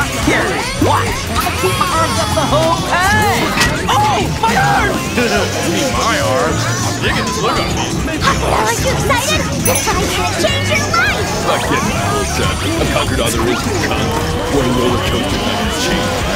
not here. Watch! I keep my arms up the whole time! Oh, my arms! my arms? I'm digging this look on me. Are you excited? This guy's gonna change your life! I get my whole set. A hundred other isn't come. What One roller coaster that can change